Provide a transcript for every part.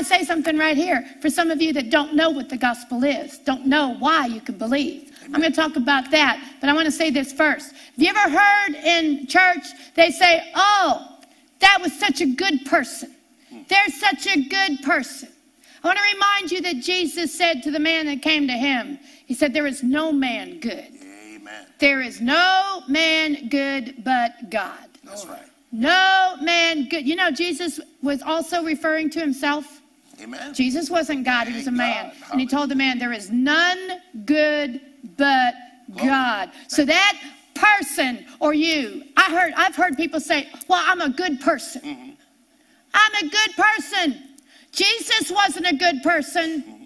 to say something right here for some of you that don't know what the gospel is, don't know why you can believe. I'm going to talk about that, but I want to say this first. Have you ever heard in church they say, Oh, that was such a good person? They're such a good person. I want to remind you that Jesus said to the man that came to him, He said, There is no man good. Amen. There is no man good but God. That's right. No man good. You know, Jesus was also referring to himself. Amen. Jesus wasn't God, he was a man. God. And he told the man, There is none good but God. So that person or you, I heard, I've heard people say, Well, I'm a good person. Mm-hmm. I'm a good person. Jesus wasn't a good person. Mm-hmm.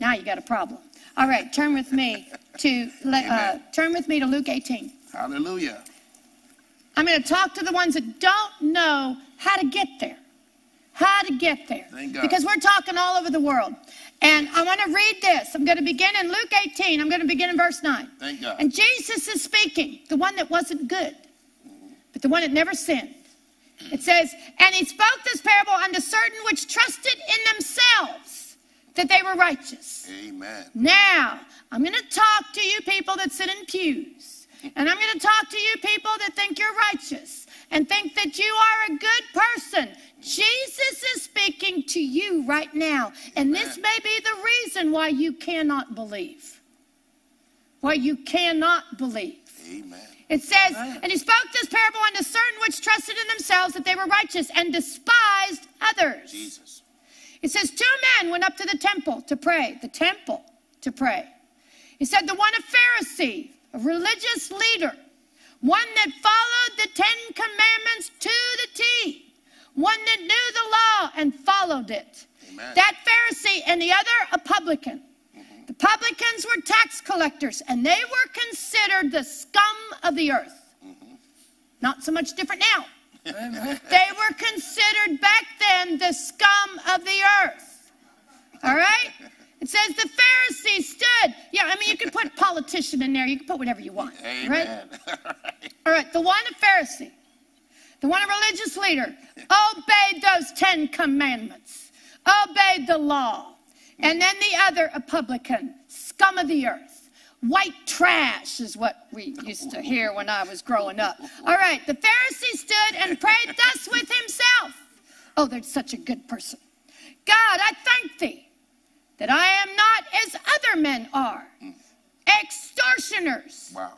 Now you got a problem. All right, turn with me to uh, turn with me to Luke 18. Hallelujah. I'm going to talk to the ones that don't know how to get there. How to get there. Because we're talking all over the world. And I want to read this. I'm going to begin in Luke 18. I'm going to begin in verse 9. Thank God. And Jesus is speaking, the one that wasn't good, but the one that never sinned. It says, And he spoke this parable unto certain which trusted in themselves that they were righteous. Amen. Now, I'm going to talk to you people that sit in pews. And I'm going to talk to you people that think you're righteous and think that you are a good person. Jesus is speaking to you right now. And this may be the reason why you cannot believe. Why you cannot believe. Amen. It says, and he spoke this parable unto certain which trusted in themselves that they were righteous and despised others. Jesus. It says, Two men went up to the temple to pray, the temple to pray. He said, The one a Pharisee, a religious leader, one that followed the Ten Commandments to the T, one that knew the law and followed it. Amen. That Pharisee and the other a publican. Mm-hmm. The publicans were tax collectors and they were considered the scum of the earth. Mm-hmm. Not so much different now. They were considered back then the scum of the earth. All right? It says the Pharisees stood. Yeah, I mean, you can put politician in there. You can put whatever you want. all Right? Amen. All right. The one a Pharisee, the one a religious leader, obeyed those Ten Commandments, obeyed the law. And then the other a publican, scum of the earth. White trash is what we used to hear when I was growing up. All right, the Pharisee stood and prayed thus with himself. Oh, they're such a good person. God, I thank thee that I am not as other men are, mm. extortioners, wow.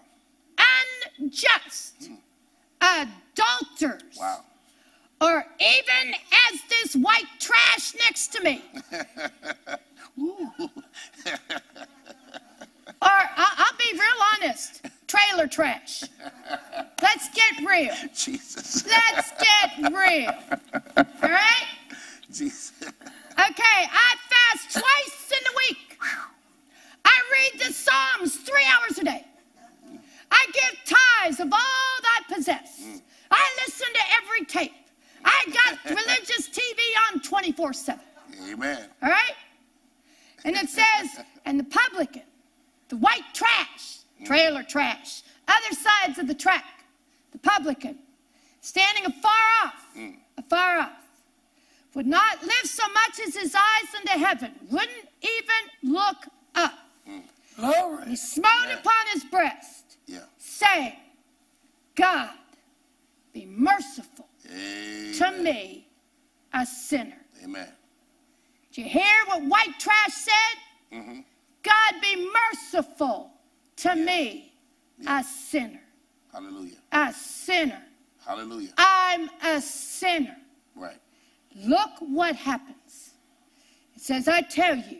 unjust, mm. adulterers, Wow. or even as this white trash next to me. Or I- I'll be real honest, trailer trash. Let's get real. Jesus. Let's get real. All right? Jesus. Okay, I fast twice in the week. I read the Psalms three hours a day. I give tithes of all that I possess. Mm. I listen to every tape. I got religious TV on 24 7. Amen. All right? And it says, and the publican, the white trash, mm. trailer trash, other sides of the track, the publican, standing afar off, mm. afar off, would not lift so much as his eyes into heaven, wouldn't even look up. Glory. He smote upon his breast, Yeah. saying, God, be merciful Amen. to me, a sinner. Amen. Did you hear what white trash said? Mm-hmm. God be merciful to me, a sinner. Hallelujah. A sinner. Hallelujah. I'm a sinner. Right. Look what happens. It says, I tell you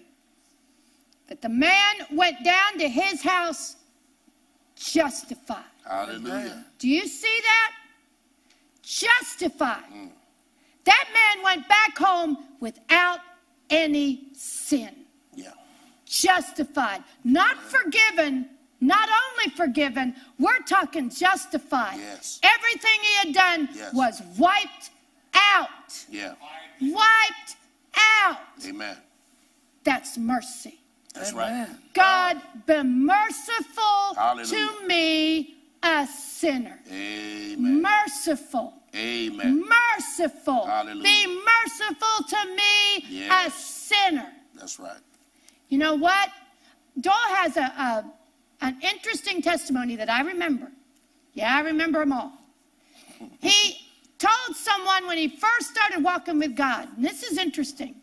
that the man went down to his house justified. Hallelujah. Do you see that? Justified. Mm. That man went back home without any sin. Yeah. Justified. Not forgiven, not only forgiven, we're talking justified. Yes. Everything he had done Yes. was wiped out. Yeah. Wiped out. Amen. That's mercy. That's right. Amen. God, be merciful Hallelujah. to me, a sinner. Amen. Merciful. Amen. Merciful. Hallelujah. Be merciful to me, a sinner. That's right. You know what? Doyle has a, a an interesting testimony that I remember. Yeah, I remember them all. He told someone when he first started walking with God, and this is interesting.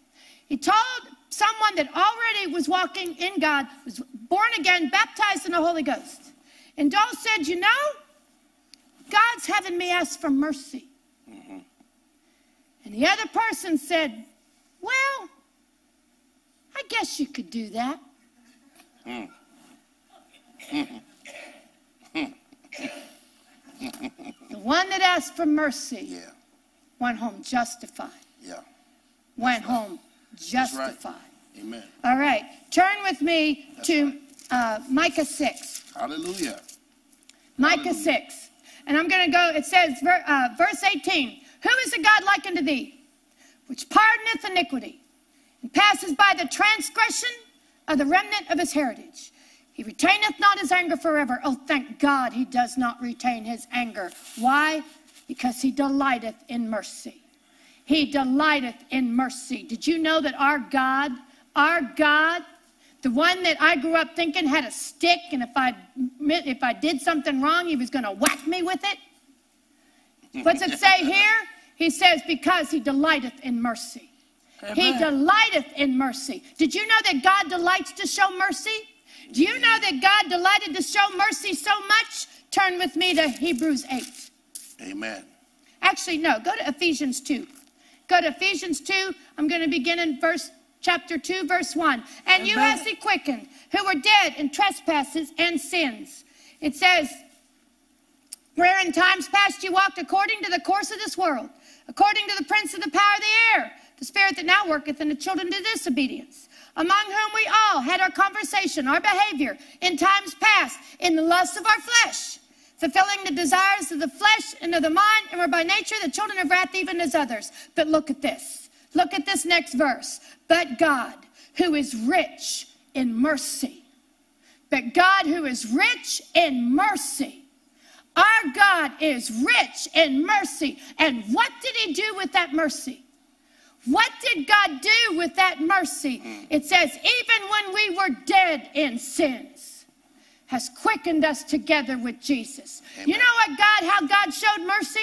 He told someone that already was walking in God, was born again, baptized in the Holy Ghost. And Doyle said, You know, God's having me ask for mercy. And the other person said, Well, I guess you could do that. the one that asked for mercy Yeah. went home justified. Yeah. Went home That's right. justified. Amen. All right, turn with me to uh, Micah 6. Hallelujah. Micah 6. And I'm going to go, it says, uh, verse 18 Who is a God like unto thee, which pardoneth iniquity, and passes by the transgression of the remnant of his heritage? He retaineth not his anger forever. Oh, thank God he does not retain his anger. Why? Because he delighteth in mercy. He delighteth in mercy. Did you know that our God, our God, the one that I grew up thinking had a stick, and if I if I did something wrong, he was going to whack me with it. What's it say here? He says, "Because he delighteth in mercy." He delighteth in mercy. Did you know that God delights to show mercy? Do you know that God delighted to show mercy so much? Turn with me to Hebrews 8. Amen. Actually, no, go to Ephesians 2. Go to Ephesians 2. I'm going to begin in verse chapter 2, verse 1. And you has he quickened, who were dead in trespasses and sins. It says, where in times past you walked according to the course of this world, according to the prince of the power of the air, the spirit that now worketh in the children of disobedience, among whom we all had our conversation, our behavior in times past, in the lust of our flesh, fulfilling the desires of the flesh and of the mind, and were by nature the children of wrath even as others. But look at this. Look at this next verse. But God, who is rich in mercy, but God, who is rich in mercy, our God is rich in mercy. And what did he do with that mercy? What did God do with that mercy? It says, even when we were dead in sins, has quickened us together with Jesus. You know what God, how God showed mercy?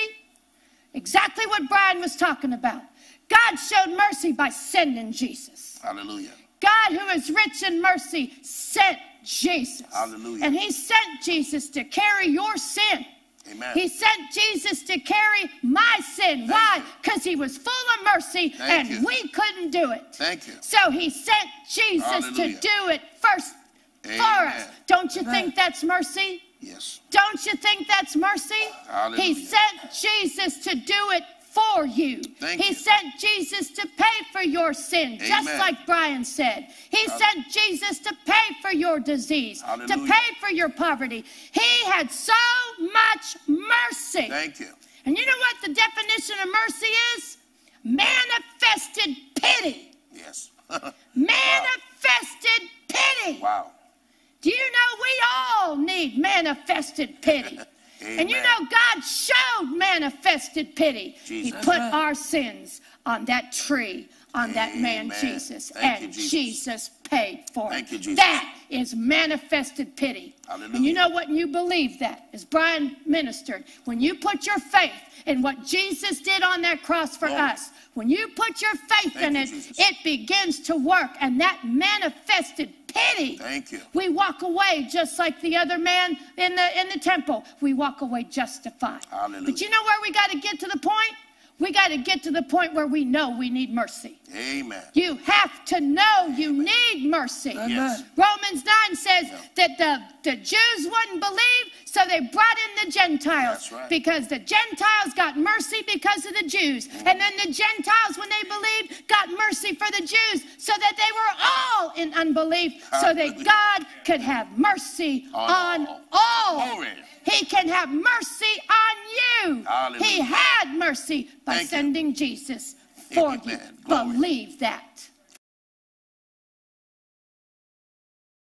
Exactly what Brian was talking about. God showed mercy by sending Jesus. Hallelujah. God, who is rich in mercy, sent Jesus. Hallelujah. And he sent Jesus to carry your sin. Amen. He sent Jesus to carry my sin. Why? Because he was full of mercy Thank and you. we couldn't do it. Thank you. So he sent Jesus Hallelujah. to do it first for us. Don't you Amen. think that's mercy? Yes. Don't you think that's mercy? Hallelujah. He sent Jesus to do it for you. Thank he you. sent Jesus to pay for your sin, just like Brian said. He sent Jesus to pay for your disease, to pay for your poverty. He had so much mercy. Thank you. And you know what the definition of mercy is? Manifested pity. Yes. Manifested pity. wow. Do you know we all need manifested pity? and you know God showed manifested pity. He put Amen. our sins on that tree, on that man Amen. Jesus. Thank you, and Jesus. Jesus paid for Thank it. you, Jesus. That is manifested pity. And you know what? You believe that, as Brian ministered. When you put your faith in what Jesus did on that cross for Glory. us, when you put your faith Thank in you, it, Jesus. it begins to work. And that manifested pity Thank you. we walk away just like the other man in the in the temple. We walk away justified. Hallelujah. But you know where we got to get to the point? We got to get to the point where we know we need mercy. Amen. You have to know you need mercy. Amen. Yes. Romans 9 says that the, the Jews wouldn't believe, so they brought in the Gentiles. Right. Because the Gentiles got mercy because of the Jews. And then the Gentiles, when they believed, got mercy for the Jews, so that they were all in unbelief, so that God could have mercy On on all. Glory. He can have mercy on you. Hallelujah. He had mercy by Thank you. sending Jesus for you. Glory. Believe that.